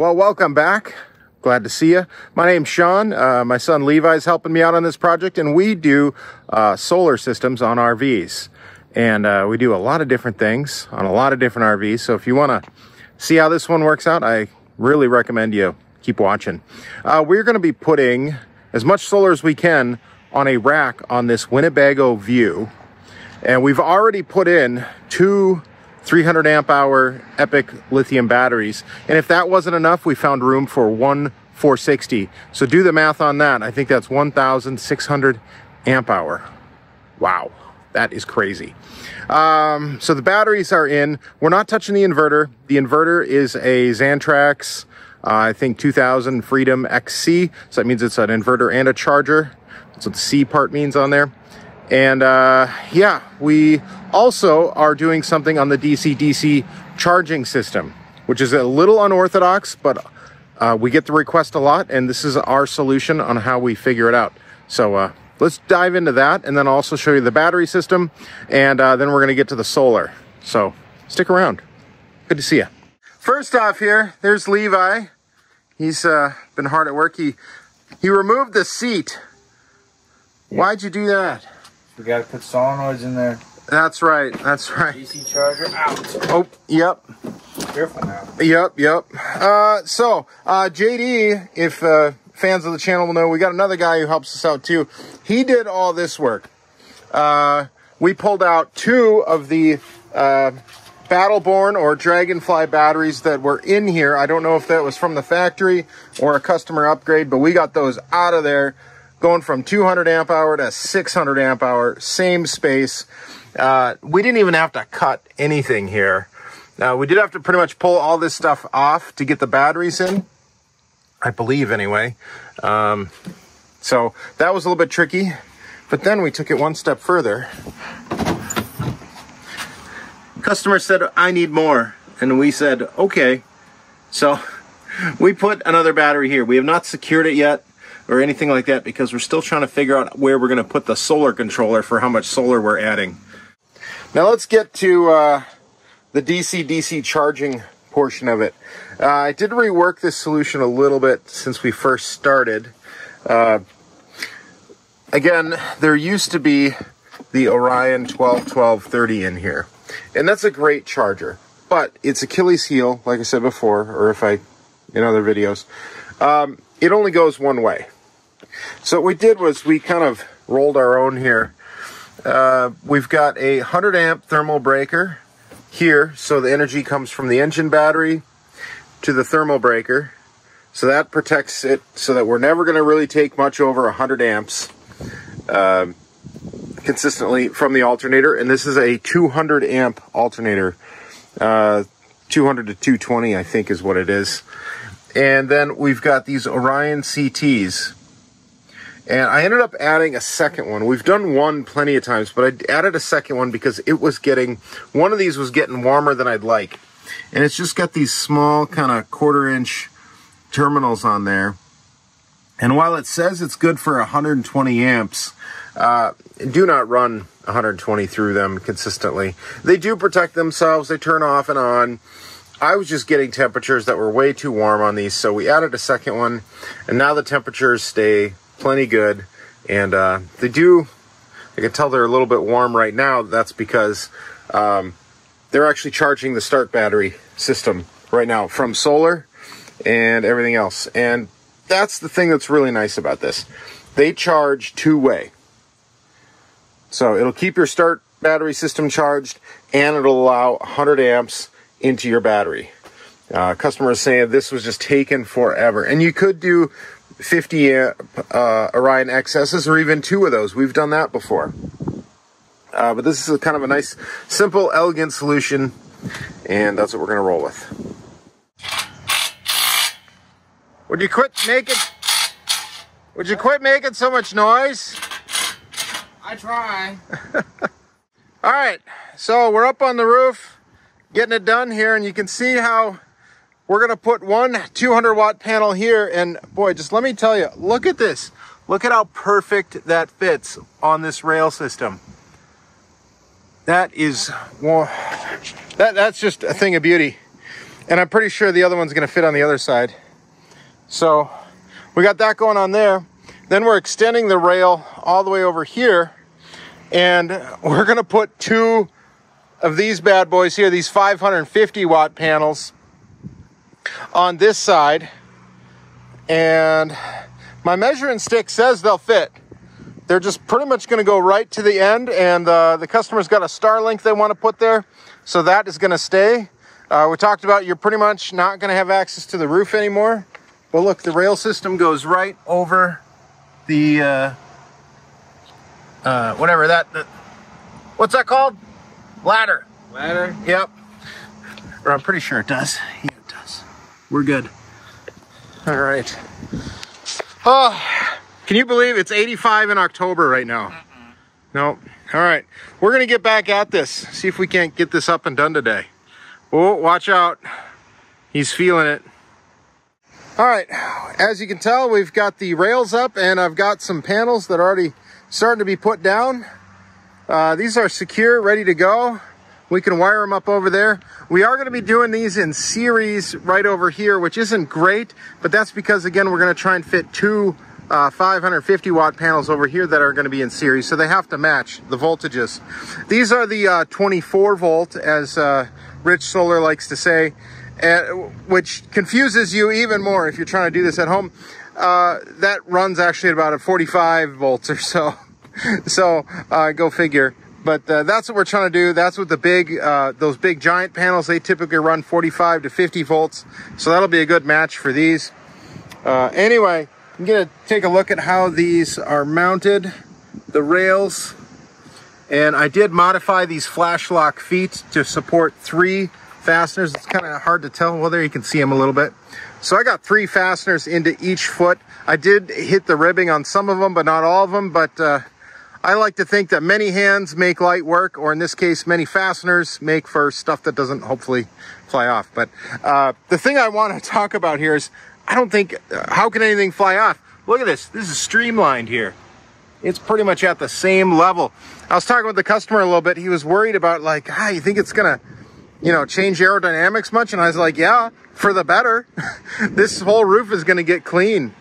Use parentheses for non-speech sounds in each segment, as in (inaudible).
Well, welcome back. Glad to see you. My name's Sean. Uh, my son Levi's helping me out on this project, and we do uh, solar systems on RVs. And uh, we do a lot of different things on a lot of different RVs. So if you want to see how this one works out, I really recommend you keep watching. Uh, we're going to be putting as much solar as we can on a rack on this Winnebago View. And we've already put in two 300 amp hour Epoch lithium batteries. And if that wasn't enough, we found room for one 460. So do the math on that. I think that's 1,600 amp hour. Wow, that is crazy. Um, so the batteries are in. We're not touching the inverter. The inverter is a Xantrex, uh, I think 2000 Freedom XC. So that means it's an inverter and a charger. That's what the C part means on there. And uh, yeah, we also are doing something on the DC-DC charging system, which is a little unorthodox, but uh, we get the request a lot, and this is our solution on how we figure it out. So uh, let's dive into that, and then I'll also show you the battery system, and uh, then we're gonna get to the solar. So stick around. Good to see you. First off here, there's Levi. He's uh, been hard at work. He, he removed the seat. Why'd you do that? We gotta put solenoids in there. That's right. That's right. DC charger out. Oh, yep. Careful now. Yep, yep. Uh, so, uh, JD, if uh, fans of the channel will know, we got another guy who helps us out too. He did all this work. Uh, we pulled out two of the uh, Battleborn or Dragonfly batteries that were in here. I don't know if that was from the factory or a customer upgrade, but we got those out of there going from 200 amp hour to 600 amp hour, same space. Uh, we didn't even have to cut anything here. Now, we did have to pretty much pull all this stuff off to get the batteries in, I believe anyway. Um, so that was a little bit tricky, but then we took it one step further. Customer said, I need more. And we said, okay. So (laughs) we put another battery here. We have not secured it yet or anything like that because we're still trying to figure out where we're going to put the solar controller for how much solar we're adding. Now let's get to uh, the DC-DC charging portion of it. Uh, I did rework this solution a little bit since we first started. Uh, again, there used to be the Orion 121230 in here, and that's a great charger, but it's Achilles heel, like I said before, or if I, in other videos, um, it only goes one way. So what we did was we kind of rolled our own here. Uh, we've got a 100 amp thermal breaker here, so the energy comes from the engine battery to the thermal breaker. So that protects it so that we're never going to really take much over 100 amps uh, consistently from the alternator. And this is a 200 amp alternator. Uh, 200 to 220, I think is what it is. And then we've got these Orion CTs. And I ended up adding a second one. We've done one plenty of times, but I added a second one because it was getting, one of these was getting warmer than I'd like. And it's just got these small kind of quarter inch terminals on there. And while it says it's good for 120 amps, uh, do not run 120 through them consistently. They do protect themselves. They turn off and on. I was just getting temperatures that were way too warm on these, so we added a second one, and now the temperatures stay plenty good. And uh, they do, I can tell they're a little bit warm right now. That's because um, they're actually charging the start battery system right now from solar and everything else. And that's the thing that's really nice about this. They charge two way. So it'll keep your start battery system charged and it'll allow 100 amps into your battery. Uh, customers saying this was just taken forever. And you could do 50 amp uh, Orion XSs or even two of those. We've done that before. Uh, but this is a kind of a nice, simple, elegant solution, and that's what we're going to roll with. Would you quit making... Would you quit making so much noise? I try. (laughs) All right, so we're up on the roof, getting it done here, and you can see how we're gonna put one 200 watt panel here, and boy, just let me tell you, look at this. Look at how perfect that fits on this rail system. That is, that, that's just a thing of beauty. And I'm pretty sure the other one's gonna fit on the other side. So we got that going on there. Then we're extending the rail all the way over here. And we're gonna put two of these bad boys here, these 550 watt panels on this side. And my measuring stick says they'll fit. They're just pretty much gonna go right to the end and uh, the customer's got a Starlink they wanna put there. So that is gonna stay. Uh, we talked about you're pretty much not gonna have access to the roof anymore. But look, the rail system goes right over the, uh, uh, whatever that, the, what's that called? Ladder. Ladder? Yep. Or I'm pretty sure it does. Yeah, it does. We're good. All right. Oh, can you believe it's 85 in October right now? No. All right. We're going to get back at this. See if we can't get this up and done today. Oh, watch out. He's feeling it. All right. As you can tell, we've got the rails up and I've got some panels that are already starting to be put down. Uh, these are secure, ready to go. We can wire them up over there. We are going to be doing these in series right over here, which isn't great, but that's because, again, we're going to try and fit two uh, 550 watt panels over here that are going to be in series, so they have to match the voltages. These are the uh, 24 volt, as uh, Rich Solar likes to say, uh, which confuses you even more if you're trying to do this at home. Uh, that runs actually at about a 45 volts or so. (laughs) so uh, go figure. But uh, that's what we're trying to do. That's what the big, uh, those big giant panels, they typically run 45 to 50 volts. So that'll be a good match for these. Uh, anyway, I'm gonna take a look at how these are mounted, the rails. And I did modify these flash lock feet to support three fasteners. It's kind of hard to tell. Well, there you can see them a little bit. So I got three fasteners into each foot. I did hit the ribbing on some of them, but not all of them. But uh, I like to think that many hands make light work, or in this case, many fasteners make for stuff that doesn't hopefully fly off. But uh, the thing I want to (laughs) talk about here is, I don't think, uh, how can anything fly off? Look at this, this is streamlined here. It's pretty much at the same level. I was talking with the customer a little bit. He was worried about like, ah, you think it's gonna, you know, change aerodynamics much? And I was like, yeah, for the better. (laughs) this whole roof is gonna get clean.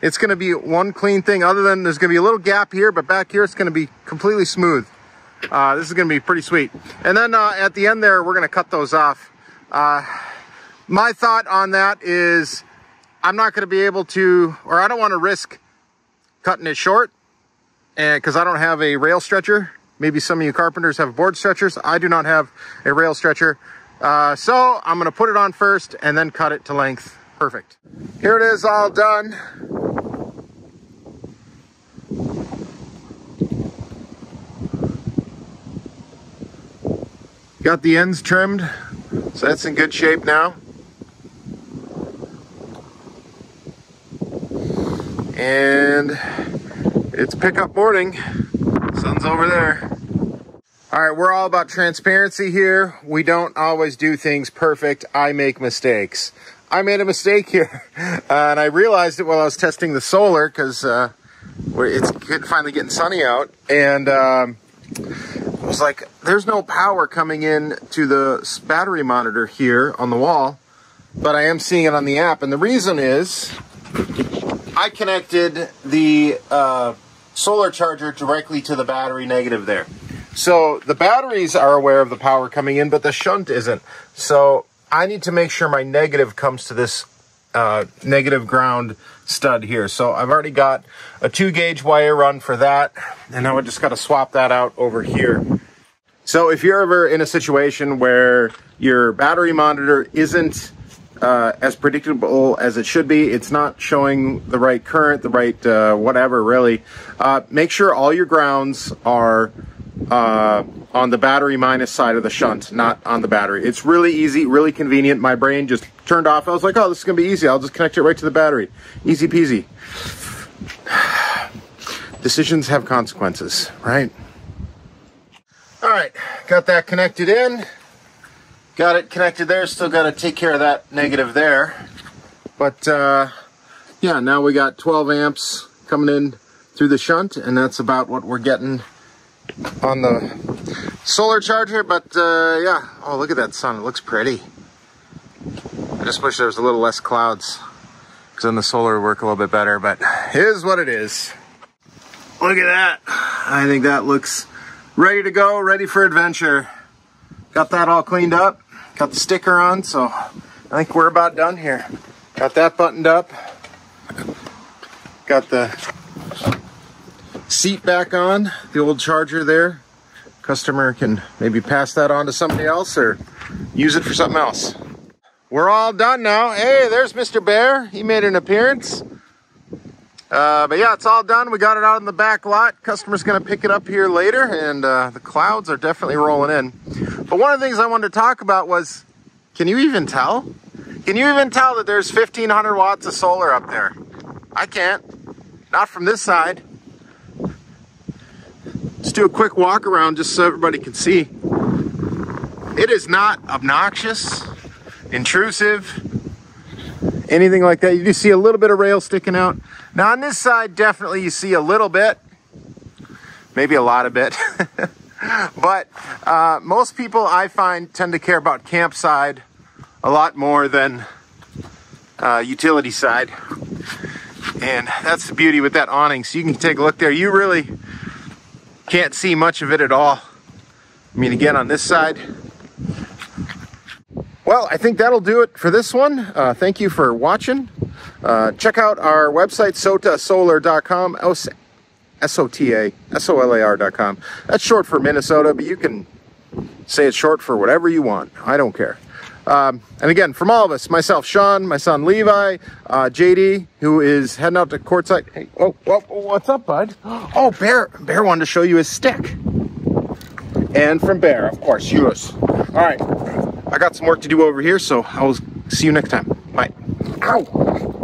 It's gonna be one clean thing other than there's gonna be a little gap here, but back here it's gonna be completely smooth. Uh, this is gonna be pretty sweet. And then uh, at the end there, we're gonna cut those off. Uh, my thought on that is I'm not gonna be able to, or I don't wanna risk cutting it short and because I don't have a rail stretcher. Maybe some of you carpenters have board stretchers. I do not have a rail stretcher. Uh, so I'm gonna put it on first and then cut it to length. Perfect. Here it is all done. Got the ends trimmed, so that's in good shape now. And it's pickup morning. Sun's over there. All right, we're all about transparency here. We don't always do things perfect. I make mistakes. I made a mistake here, (laughs) uh, and I realized it while I was testing the solar because uh, it's finally getting sunny out, and um, was like, "There's no power coming in to the battery monitor here on the wall, but I am seeing it on the app." And the reason is, I connected the uh, solar charger directly to the battery negative there. So the batteries are aware of the power coming in, but the shunt isn't. So I need to make sure my negative comes to this uh, negative ground stud here. So I've already got a two gauge wire run for that. And now I just got to swap that out over here. So if you're ever in a situation where your battery monitor isn't uh, as predictable as it should be. It's not showing the right current, the right uh, whatever, really. Uh, make sure all your grounds are uh, on the battery minus side of the shunt, not on the battery. It's really easy, really convenient. My brain just turned off. I was like, oh, this is going to be easy. I'll just connect it right to the battery. Easy peasy. (sighs) Decisions have consequences, right? All right, got that connected in. Got it connected there, still got to take care of that negative there. But uh, yeah, now we got 12 amps coming in through the shunt, and that's about what we're getting on the solar charger. But uh, yeah, oh, look at that sun, it looks pretty. Just wish there was a little less clouds because then the solar would work a little bit better, but here's what it is. Look at that. I think that looks ready to go, ready for adventure. Got that all cleaned up, got the sticker on, so I think we're about done here. Got that buttoned up. Got the seat back on, the old charger there. Customer can maybe pass that on to somebody else or use it for something else. We're all done now. Hey, there's Mr. Bear. He made an appearance. Uh, but yeah, it's all done. We got it out in the back lot. Customer's going to pick it up here later, and uh, the clouds are definitely rolling in. But one of the things I wanted to talk about was, can you even tell? Can you even tell that there's 1500 watts of solar up there? I can't. Not from this side. Let's do a quick walk around just so everybody can see. It is not obnoxious, intrusive, anything like that. You do see a little bit of rail sticking out. Now on this side, definitely you see a little bit, maybe a lot of bit. (laughs) but uh, most people I find tend to care about camp side a lot more than uh, utility side. And that's the beauty with that awning. So you can take a look there. You really can't see much of it at all. I mean, again, on this side. Well, I think that'll do it for this one. Uh, thank you for watching. Uh, check out our website, sotasolar.com, S-O-T-A, S-O-L-A-R.com. That's short for Minnesota, but you can say it's short for whatever you want. I don't care. Um, and again, from all of us, myself, Sean, my son Levi, uh, JD, who is heading out to Quartzsite. Hey, oh, what's up, bud? Oh, Bear, Bear wanted to show you his stick. And from Bear, of course, yours. All right, I got some work to do over here, so I'll see you next time. Bye. Ow.